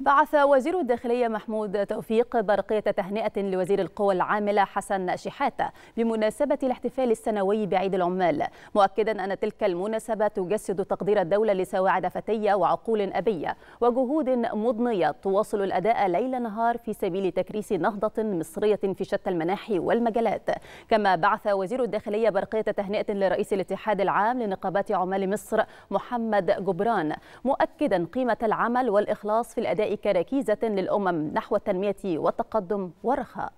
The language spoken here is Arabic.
بعث وزير الداخلية محمود توفيق برقية تهنئة لوزير القوى العاملة حسن شحاتة بمناسبة الاحتفال السنوي بعيد العمال مؤكدا أن تلك المناسبة تجسد تقدير الدولة لسواعد فتية وعقول أبية وجهود مضنية تواصل الأداء ليل نهار في سبيل تكريس نهضة مصرية في شتى المناحي والمجالات. كما بعث وزير الداخلية برقية تهنئة لرئيس الاتحاد العام لنقابات عمال مصر محمد جبران مؤكدا قيمة العمل والإخلاص في الأداء كركيزة للأمم نحو التنمية والتقدم والرخاء.